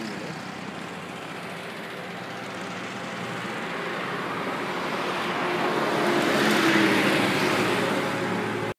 güzel.